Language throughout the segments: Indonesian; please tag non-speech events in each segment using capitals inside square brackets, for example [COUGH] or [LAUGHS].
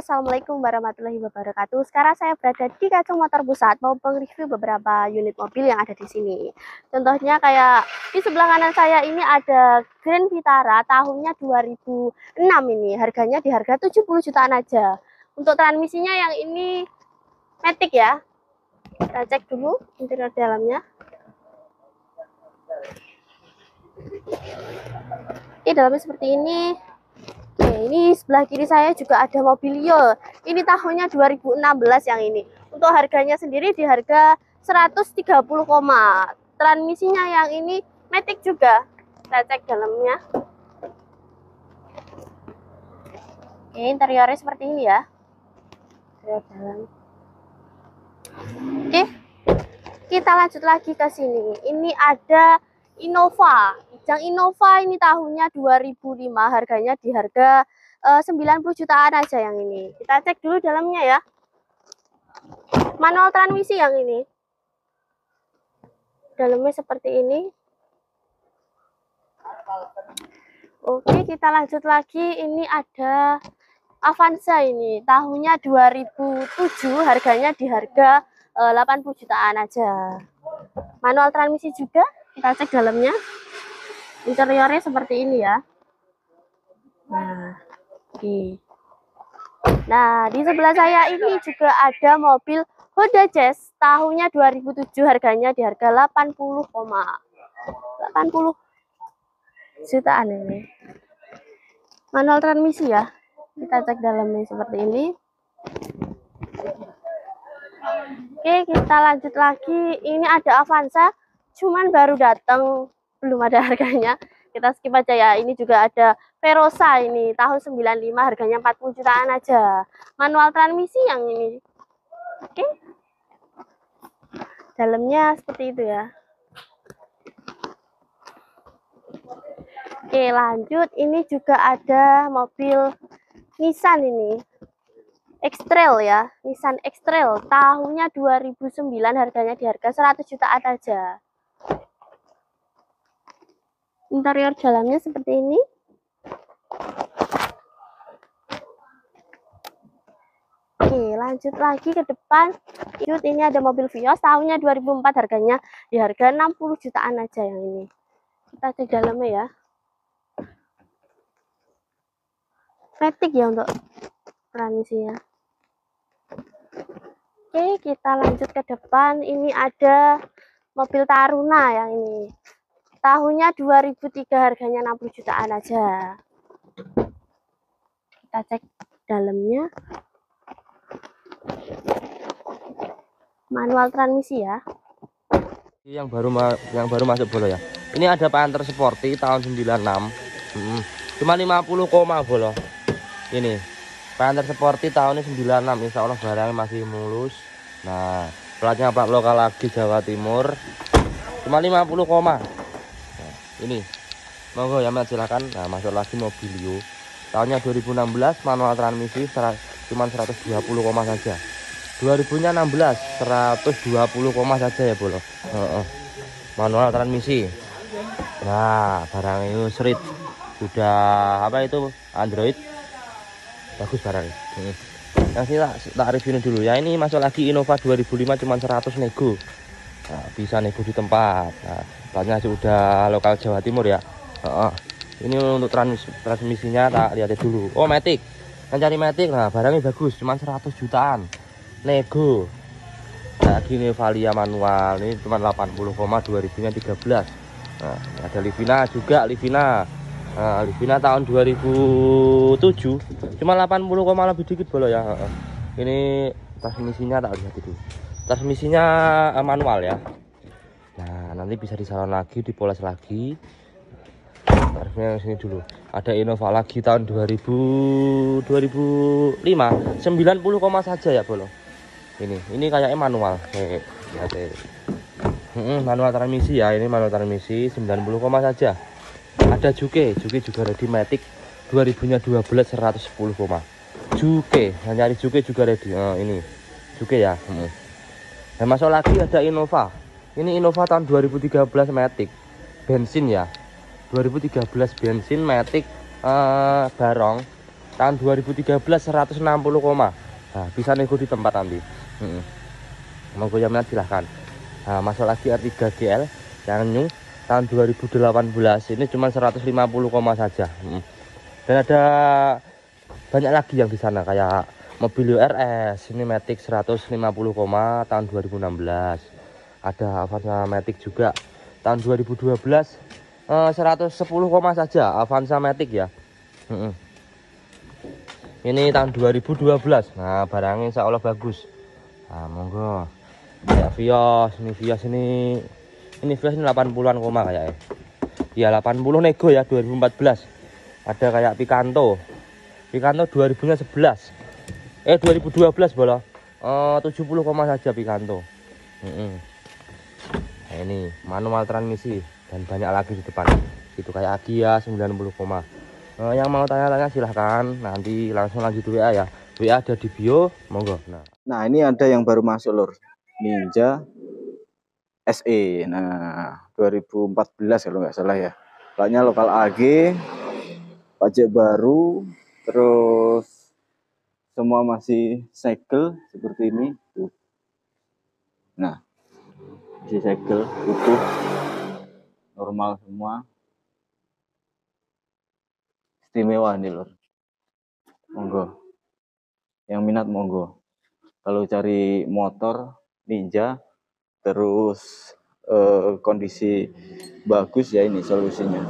Assalamualaikum warahmatullahi wabarakatuh. Sekarang saya berada di Kacung Motor Pusat mau mereview beberapa unit mobil yang ada di sini. Contohnya kayak di sebelah kanan saya ini ada Grand Vitara tahunnya 2006 ini. Harganya di harga 70 jutaan aja. Untuk transmisinya yang ini Matic ya. Kita cek dulu interior dalamnya. Ini dalamnya seperti ini ini sebelah kiri saya juga ada Mobilio. Ini tahunnya 2016 yang ini. Untuk harganya sendiri di harga 130, transmisinya yang ini Matic juga. Kita cek dalamnya. Oke, interiornya seperti ini ya. Dalam. Oke. Kita lanjut lagi ke sini. Ini ada Innova. Yang Innova ini tahunnya 2005, harganya di harga eh, uh, 90 jutaan aja yang ini. Kita cek dulu dalamnya ya. Manual transmisi yang ini. Dalamnya seperti ini. Oke, kita lanjut lagi. Ini ada Avanza ini. Tahunnya 2007, harganya di harga eh, uh, 80 jutaan aja. Manual transmisi juga kita cek dalamnya interiornya seperti ini ya. Nah di nah di sebelah saya ini juga ada mobil Honda Jazz tahunnya 2007 harganya di harga 80, 80 jutaan ini. Manual transmisi ya kita cek dalamnya seperti ini. Oke kita lanjut lagi. Ini ada Avanza cuman baru datang belum ada [LAUGHS] harganya. Kita skip aja ya. Ini juga ada Verosa ini. Tahun 95 harganya 40 jutaan aja. Manual transmisi yang ini. Oke. Okay. dalamnya seperti itu ya. Oke lanjut. Ini juga ada mobil Nissan ini. X-Trail ya. Nissan X-Trail. Tahunnya 2009 harganya di harga 100 jutaan aja interior jalannya seperti ini. Oke lanjut lagi ke depan. Lanjut ini ada mobil Vios tahunnya 2004 harganya di harga 60 jutaan aja yang ini. Kita cek dalamnya ya. Matic ya untuk transmisinya oke kita lanjut ke depan. Ini ada mobil Taruna yang ini tahunnya 2003 harganya 60 jutaan aja. Kita cek dalamnya. Manual transmisi ya. Yang baru yang baru masuk bolo ya. Ini ada Panther Sporty tahun 96 hmm, cuma 50 koma bolo. Ini Panther Sporty tahunnya 96 Insya Allah barangnya masih mulus. Nah platnya plat lokal lagi Jawa Timur. Cuma 50 koma ini. Monggo ya mas silahkan nah masuk lagi mobilio tahunnya 2016 manual transmisi cuma 120 koma saja. 2000 nya 16 120 koma saja ya bolo. -uh. manual transmisi. Nah barang ini serit sudah apa itu? Android. Bagus barang. Ini yang sini tak, tak review dulu. Ya ini masuk lagi Innova 2005 cuma 100 nego nah, bisa nego di tempat. Nah, platnya sudah lokal Jawa Timur ya. Uh, ini untuk trans transmisinya tak lihat dulu. Oh Matic. Kan cari Matic. Nah barangnya bagus cuma 100 jutaan. Nego nah gini Valia manual. Ini cuma 80, 2000 nya 13 nah ada Livina juga Livina. Nah, Livina tahun 2007 cuma 80, lebih dikit boleh ya. Ini transmisinya tak lihat itu transmisinya eh, manual ya. Nah nanti bisa disalon lagi dipoles lagi. Tarifnya yang sini dulu. Ada Innova lagi tahun 2000 2005 90 koma saja ya bolo. Ini ini kayaknya manual. Lihat hmm, manual transmisi ya ini manual transmisi 90 koma saja. Ada Juke Juke juga ready Matic 2000 nya 12 110 koma. Juke nah, nyari Juke juga ready. Oh, ini. Juke ya hmm. Dan masuk lagi ada Innova. Ini Innova tahun 2013 Matic. Bensin ya. 2013 bensin Matic uh, barong tahun 2013 160 koma nah, bisa nego di tempat nanti hmm. mau yang minat silahkan nah, masuk lagi R3 GL yang new tahun 2018 ini cuma 150 koma saja hmm. dan ada banyak lagi yang di sana kayak mobil URS ini Matic 150 koma tahun 2016 ada Avanza Matic juga tahun 2012 eh, 110 koma saja Avanza Matic ya. Ini tahun 2012 nah barangnya insya Allah bagus. Nah monggo. Kayak Vios ini Vios ini ini Vios ini 80an koma kayak. Ya 80 nego ya 2014 ada kayak Picanto. Picanto 2011 eh 2012 bola. Uh, 70 koma saja Picanto mm -mm. nah ini manual transmisi dan banyak lagi di depan. Itu kayak Agia 90 koma. Uh, yang mau tanya-tanya silahkan. Nanti langsung lanjut WA ya. WA ada di bio monggo. Nah. Nah ini ada yang baru masuk lor Ninja SE nah 2014 kalau nggak salah ya. Banyak lokal AG pajak baru terus semua masih segel seperti ini tuh. Nah masih segel utuh normal semua. Istimewa nih lor monggo. Yang minat monggo. Kalau cari motor ninja terus eh, kondisi bagus ya ini solusinya.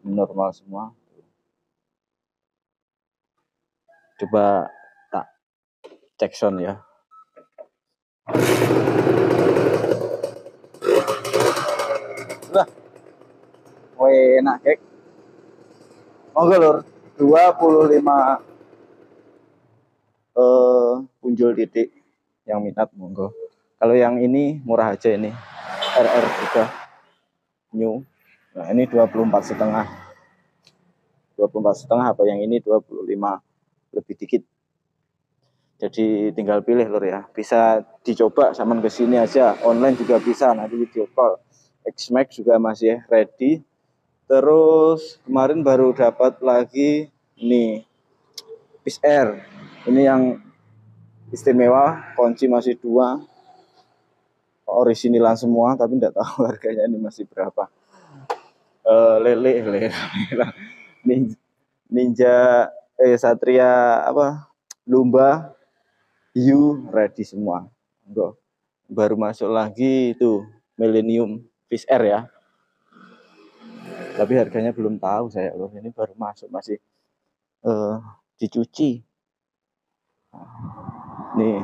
Normal semua coba tak cek sound ya Wah, enak kek. Monggo lur, 25 eh punjul titik yang minat monggo. Kalau yang ini murah aja ini. RR juga new. Nah, ini 24 setengah. 24 setengah apa yang ini 25 lebih dikit. Jadi tinggal pilih lor ya. Bisa dicoba sama ke sini aja. Online juga bisa nanti video call. Xmax juga masih ready. Terus kemarin baru dapat lagi ini Peace ini yang istimewa kunci masih dua. Orisinilan semua tapi tidak tahu [LAUGHS] harganya ini masih berapa. Uh, lele lele. Ninja eh Satria apa? Lumba Hiu ready semua. Enggak. baru masuk lagi itu Millennium Fish Air ya. Tapi harganya belum tahu saya loh. Ini baru masuk masih uh, dicuci. Nih.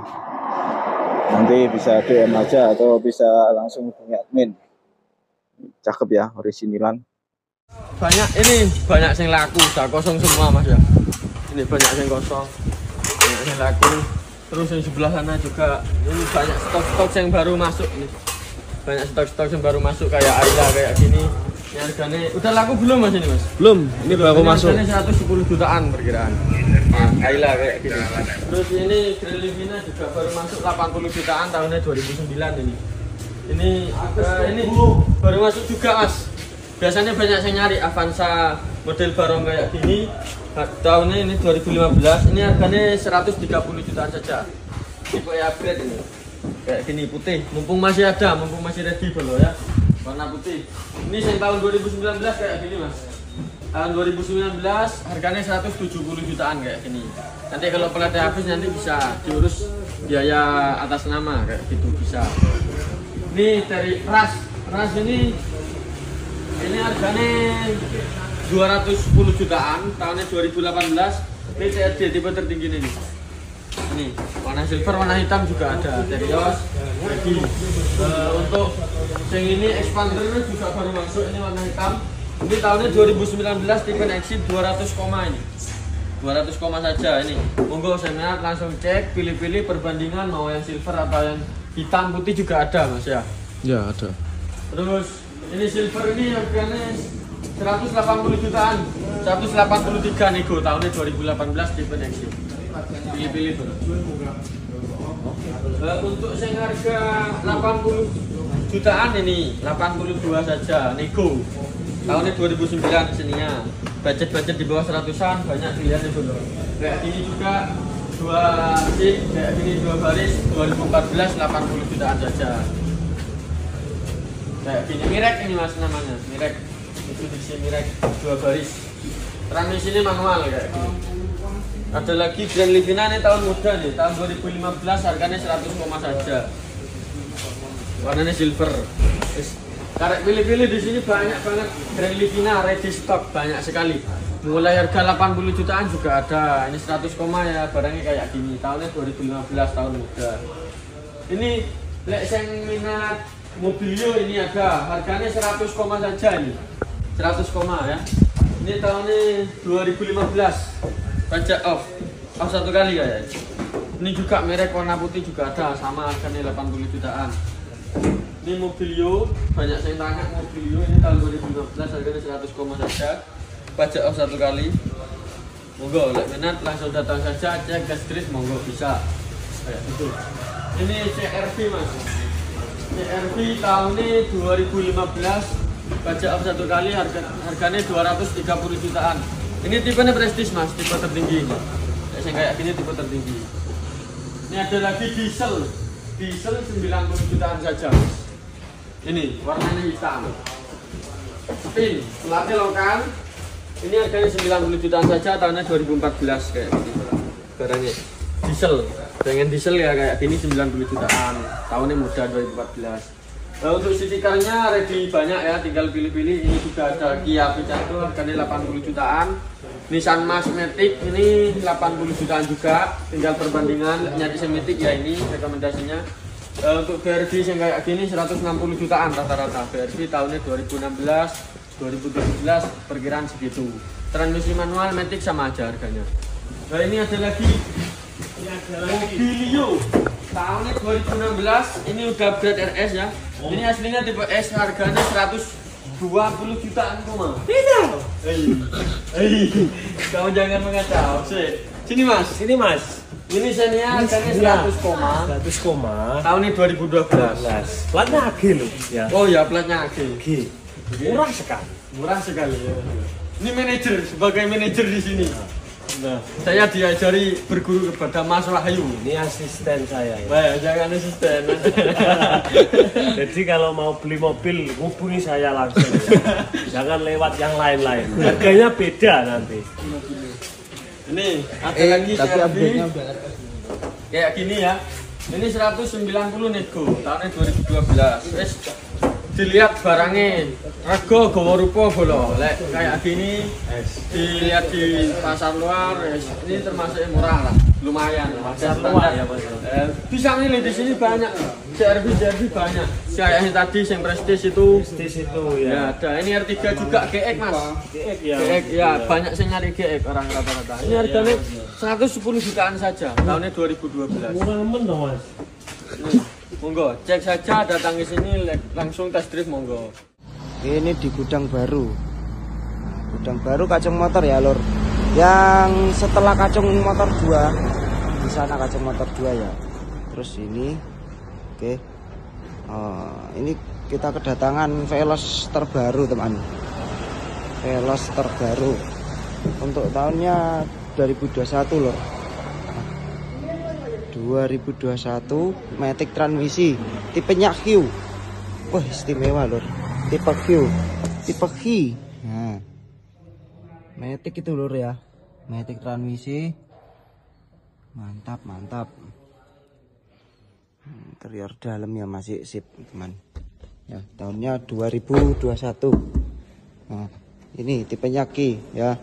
Nanti bisa DM aja atau bisa langsung hubungi admin. Cakep ya orisinilan. Banyak ini banyak yang laku udah kosong semua mas ya ini banyak yang kosong. Banyak yang laku. Terus yang sebelah sana juga ini banyak stok-stok yang baru masuk nih. Banyak stok-stok yang baru masuk kayak Ayla kayak gini. Ini harganya udah laku belum mas ini mas? Belum ini belum, baru ini masuk. ini 110 jutaan perkiraan. Nah, Ayla kayak gini. Terus ini Grill Livina juga baru masuk 80 jutaan tahunnya 2009 ini. Ini uh, ini baru masuk juga mas. Biasanya banyak saya nyari Avanza model barong kayak gini tahunnya ini 2015 ini harganya 130 jutaan saja. Tipe upgrade ini. Kayak gini putih. Mumpung masih ada mumpung masih ready ya. Warna putih. Ini yang tahun 2019 kayak gini mas. Tahun 2019 harganya 170 jutaan kayak gini. Nanti kalau pelatih habis nanti bisa diurus biaya atas nama kayak gitu bisa. Ini dari ras. Ras ini ini harganya 210 jutaan tahunnya 2018 ini CRD tipe tertinggi ini. Ini warna silver warna hitam juga ada. Terios jadi uh, untuk yang ini expander juga baru masuk ini warna hitam. Ini tahunnya 2019 tipe exit 200 koma ini. 200 koma saja ini. Monggo saya langsung cek pilih-pilih perbandingan mau yang silver atau yang hitam putih juga ada mas ya. Ya ada. Terus ini silver ini harganya 180 jutaan. 183 nego tahunnya 2018 tipe Nexus pilih-pilih tuh uh, untuk yang harga 80 jutaan ini 82 saja. Nego tahunnya 2009 sininya. Budget-budget di bawah seratusan banyak pilihan itu loh kayak gini juga dua seat kayak gini dua baris 2014 80 jutaan saja. Kayak gini. Mirek ini mas namanya. Mirek Mitsubishi mirek dua baris. Transmisi ini manual kayak gini. Ada lagi Grand Livina ini tahun muda nih. Tahun 2015 harganya 100 koma saja. Warnanya silver. Karek pilih-pilih di sini banyak banget Grand Livina ready stock banyak sekali. Mulai harga 80 jutaan juga ada. Ini 100 koma ya barangnya kayak gini. Tahunnya 2015 tahun muda. Ini lek sing minat mobilio ini ada. Harganya 100 koma saja ini 100 koma ya. Ini tahunnya 2015 pajak off. Off satu kali ya ini juga merek warna putih juga ada sama harganya 80 jutaan. Ini mobilio banyak saya tanya mobilio ini tahun 2015 harganya 100 koma saja. Pajak off satu kali. Monggo lek minat langsung datang saja cek gas kris monggo bisa. Kayak gitu. Ini CRV mas. CRV tahun ini 2015 pajak off satu kali harga harganya 230 jutaan. Ini tipenya prestis mas tipe tertinggi. Saya kayak gini tipe tertinggi. Ini ada lagi diesel. Diesel 90 jutaan saja. Mas ini warnanya hitam. Spin pelatih lokal. Ini harganya 90 jutaan saja tahunnya 2014 kayak gini. Barangnya? Diesel. Pengen diesel ya kayak gini 90 jutaan. Tahunnya muda 2014 Nah, untuk stikernya ready banyak ya tinggal pilih-pilih. Ini juga ada Kia Picanto harganya 80 jutaan. Nissan Mas Matic ini 80 jutaan juga. Tinggal perbandingan nyari Matic ya ini rekomendasinya. Eh, untuk BRV yang kayak gini 160 jutaan rata-rata. BRV tahunnya 2016 2017 perkiraan segitu. Transmisi manual Matic sama aja harganya. Nah ini ada lagi. Mobilio tahunnya 2016 ini udah upgrade RS ya. Ini aslinya tipe S harganya 120 jutaan koma tidak Hei, kamu jangan mengacau sih sini mas. Sini mas, ini Xenia harganya 100 koma. 100 koma. Tahun ini 2012 12. Platnya AG loh. Ya. oh ya platnya AG AG. Murah sekali. murah sekali ya. Ini manajer sebagai manajer di sini Nah, saya diajari berguru kepada Mas Wahyu ini asisten saya ya. Wah, jangan asisten [LAUGHS] Jadi kalau mau beli mobil, hubungi saya langsung ya. [LAUGHS] Jangan lewat yang lain-lain. Harganya beda nanti. ini ada lagi CRV kayak gini ya ini 190 nego tahunnya 2012 Wes dilihat barangnya. Rego gawa rupa bolo lek kayak gini dilihat di pasar luar ini termasuk yang murah lah. Lumayan Pasar luar ya, Mas. Eh, bisa milih di sini banyak. CRV CRV banyak. Kayak yang tadi yang prestis itu. Di situ ya. Ya. ada. Ini R3 juga GX mas. GX ya. GX ya. Banyak yang nyari GX orang rata-rata. Ini harganya 110 jutaan saja. Tahunnya 2012 Murah men dong mas. Monggo cek saja datang ke sini langsung test drive monggo. Ini di gudang baru. Gudang baru kacang motor ya lor yang setelah kacang motor dua di sana kacang motor dua ya. Terus ini oke. Oh, ini kita kedatangan Veloz terbaru teman. Veloz terbaru. Untuk tahunnya 2021 lor 2021 Matic transmisi tipenya Q. Wah istimewa lor tipe Q. Tipe Q. Nah. Matic itu lor ya. Matic transmisi. Mantap mantap. Hmm, interior dalam ya masih sip teman. Ya tahunnya 2021 nah, ini tipenya Q ya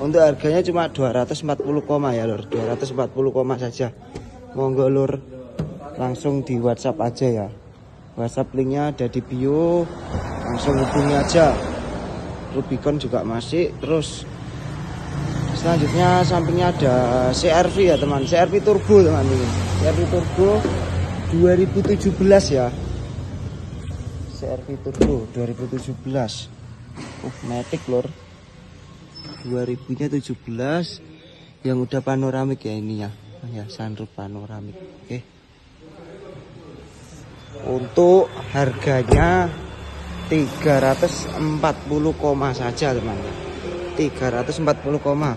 untuk harganya cuma 240 koma ya lur. 240 koma saja. Monggo lur. Langsung di WhatsApp aja ya. WhatsApp linknya ada di bio. Langsung hubungi aja. Rubicon juga masih. Terus selanjutnya sampingnya ada CRV ya teman. CRV turbo teman ini. CRV turbo 2017 ya. CRV turbo 2017 uh Matic lur 2000 nya 17 yang udah panoramik ya ini ya ya sunroof panoramik oke. Untuk harganya 340 koma saja teman 340 koma.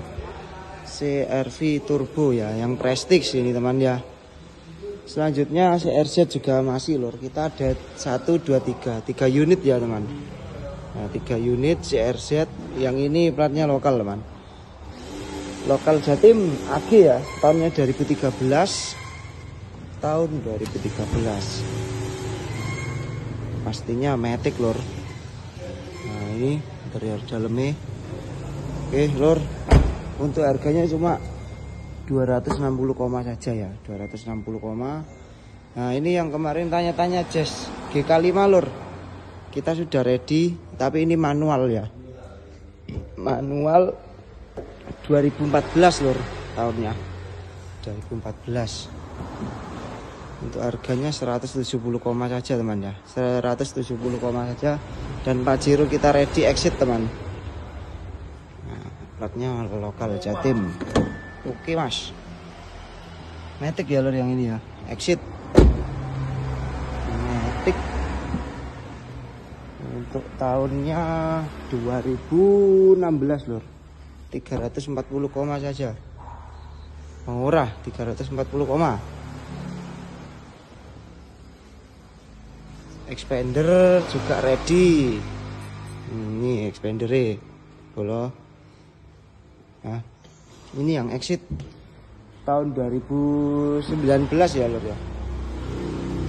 CRV turbo ya yang prestige ini teman ya. Selanjutnya CRZ juga masih lor kita ada 1 2 3 3 unit ya teman nah 3 unit CRZ yang ini platnya lokal teman. Lokal Jatim AG ya tahunnya 2013 tahun 2013 pastinya Matic lor nah ini interior dalamnya. Oke lor untuk harganya cuma 260 koma saja ya 260 koma. Nah ini yang kemarin tanya-tanya Jazz GK5 lor kita sudah ready tapi ini manual ya. Manual 2014 lor tahunnya. 2014 untuk harganya 170 koma saja teman ya. 170 koma saja. Dan Pajero kita ready exit teman. Nah, platnya lokal Jatim. Oke mas. Matic ya lor yang ini ya. Exit. Matic untuk tahunnya 2016 lor 340 koma saja. Murah 340 koma. Expander juga ready. Ini expander bolo. Nah ini yang exit tahun 2019 ya lor ya?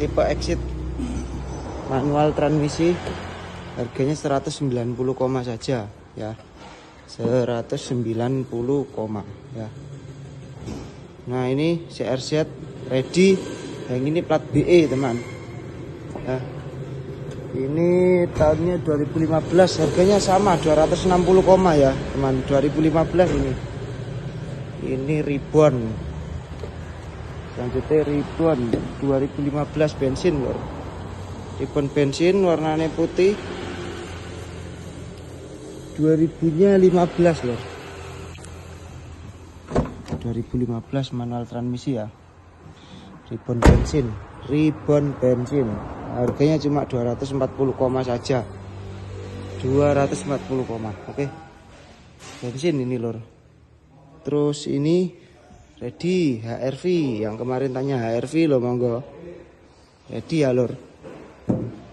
Tipe exit manual transmisi harganya 190 koma saja ya. 190 koma ya. Nah ini CRZ ready. Yang ini plat BE teman. Ya. Ini tahunnya 2015 harganya sama 260 koma ya teman. 2015 ini. Ini ribbon selanjutnya ribbon 2015 bensin lor ribbon bensin warnanya putih 2000 nya 15 lor 2015 manual transmisi ya. Ribbon bensin ribbon bensin. Harganya cuma 240 koma saja. 240 koma oke. Bensin ini lor. Terus ini ready HRV yang kemarin tanya HRV loh monggo. Ready ya lor.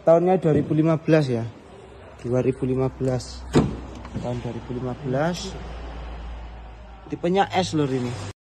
Tahunnya 2015 ya. 2015 tahun 2015 tipenya S lor ini